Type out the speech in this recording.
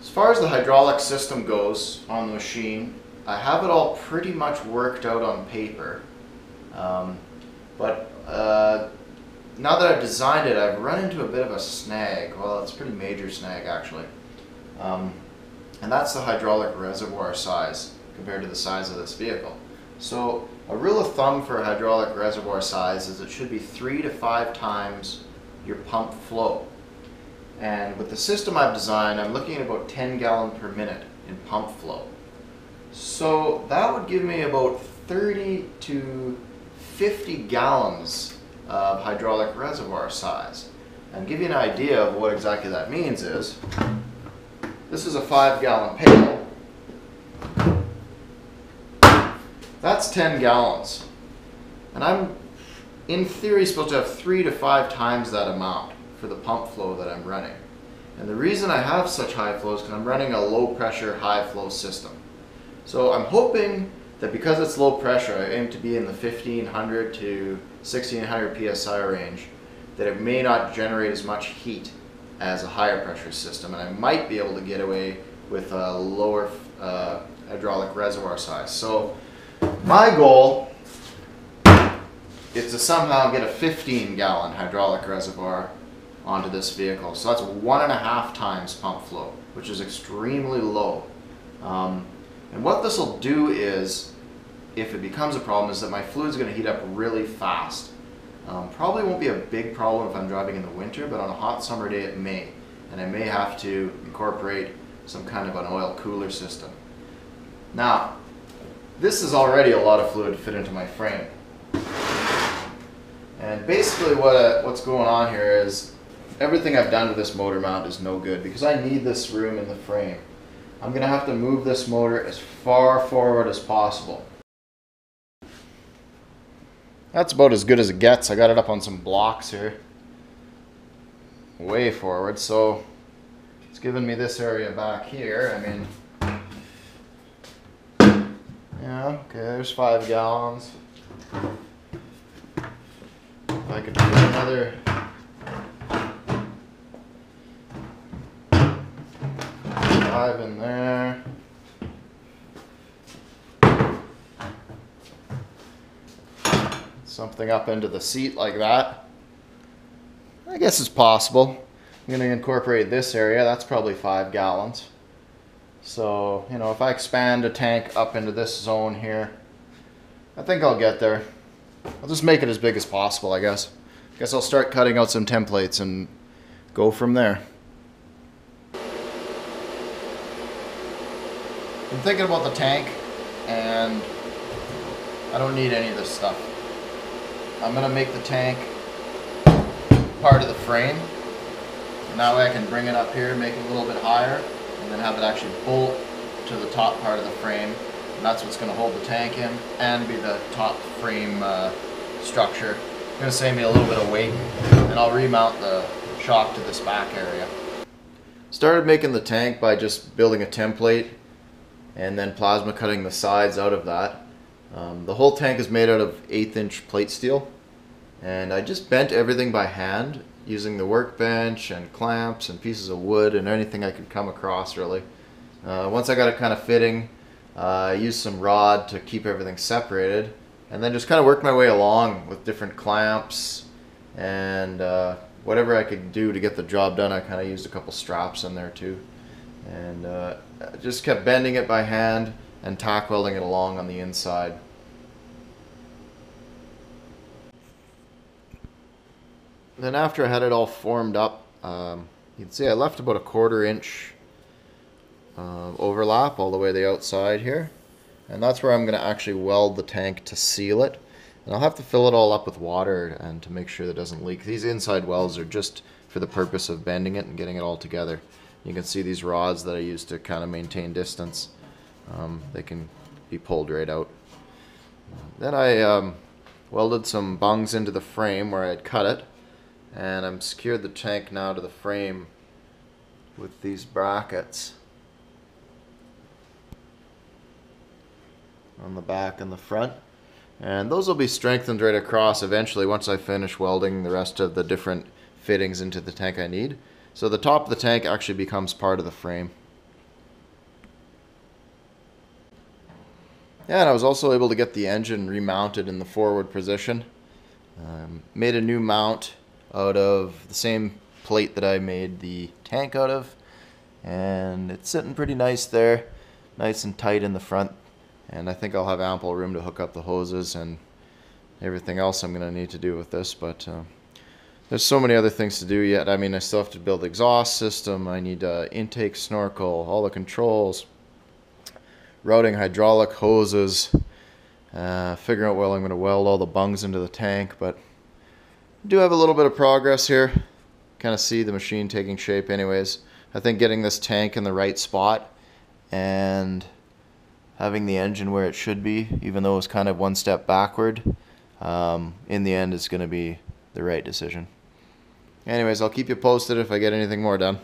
As far as the hydraulic system goes on the machine, I have it all pretty much worked out on paper. Um, but uh, now that I've designed it, I've run into a bit of a snag. Well, it's a pretty major snag actually. Um, and that's the hydraulic reservoir size compared to the size of this vehicle. So a rule of thumb for a hydraulic reservoir size is it should be three to five times your pump flow. And with the system I've designed, I'm looking at about 10 gallon per minute in pump flow. So that would give me about 30 to 50 gallons of hydraulic reservoir size. And give you an idea of what exactly that means is, this is a five gallon pail. That's 10 gallons. And I'm, in theory, supposed to have three to five times that amount for the pump flow that I'm running. And the reason I have such high flows is because I'm running a low pressure, high flow system. So I'm hoping that because it's low pressure, I aim to be in the 1500 to 1600 psi range, that it may not generate as much heat as a higher pressure system, and I might be able to get away with a lower uh, hydraulic reservoir size. So my goal is to somehow get a 15 gallon hydraulic reservoir onto this vehicle. So that's one and a half times pump flow, which is extremely low. Um, and what this will do is, if it becomes a problem, is that my fluid is going to heat up really fast. Um, probably won't be a big problem if I'm driving in the winter, but on a hot summer day it may. And I may have to incorporate some kind of an oil cooler system. Now, this is already a lot of fluid to fit into my frame. And basically what, uh, what's going on here is everything I've done to this motor mount is no good because I need this room in the frame. I'm going to have to move this motor as far forward as possible. That's about as good as it gets. I got it up on some blocks here. Way forward, so it's giving me this area back here. I mean, yeah, okay, there's five gallons. I could do another five in there. Something up into the seat like that. I guess it's possible. I'm to incorporate this area. That's probably five gallons. So, you know, if I expand a tank up into this zone here, I think I'll get there. I'll just make it as big as possible, I guess. I guess I'll start cutting out some templates and go from there. I'm thinking about the tank and I don't need any of this stuff. I'm gonna make the tank part of the frame. And that way I can bring it up here, make it a little bit higher, and then have it actually bolt to the top part of the frame. And that's what's gonna hold the tank in and be the top frame uh, structure. It's gonna save me a little bit of weight and I'll remount the shock to this back area. Started making the tank by just building a template and then plasma cutting the sides out of that. Um, the whole tank is made out of eighth inch plate steel and I just bent everything by hand using the workbench and clamps and pieces of wood and anything I could come across really. Uh, once I got it kind of fitting, uh, I used some rod to keep everything separated and then just kind of worked my way along with different clamps and uh, whatever I could do to get the job done. I kind of used a couple straps in there too and uh, just kept bending it by hand and tack welding it along on the inside. Then after I had it all formed up, um, you can see I left about a quarter inch uh, overlap all the way to the outside here. And that's where I'm going to actually weld the tank to seal it. And I'll have to fill it all up with water and to make sure that it doesn't leak. These inside welds are just for the purpose of bending it and getting it all together. You can see these rods that I use to kind of maintain distance. Um, they can be pulled right out. Then I um, welded some bungs into the frame where I had cut it. And I'm secured the tank now to the frame with these brackets on the back and the front. And those will be strengthened right across eventually once I finish welding the rest of the different fittings into the tank I need. So the top of the tank actually becomes part of the frame. Yeah, and I was also able to get the engine remounted in the forward position. Um, made a new mount out of the same plate that I made the tank out of. And it's sitting pretty nice there, nice and tight in the front. And I think I'll have ample room to hook up the hoses and everything else I'm going to need to do with this. But uh, there's so many other things to do yet. I mean, I still have to build exhaust system. I need uh, intake snorkel, all the controls, routing hydraulic hoses, uh, figuring out where I'm going to weld all the bungs into the tank. But I do have a little bit of progress here. Kind of see the machine taking shape anyways. I think getting this tank in the right spot and having the engine where it should be, even though it's kind of one step backward, um, in the end is going to be the right decision. Anyways, I'll keep you posted if I get anything more done.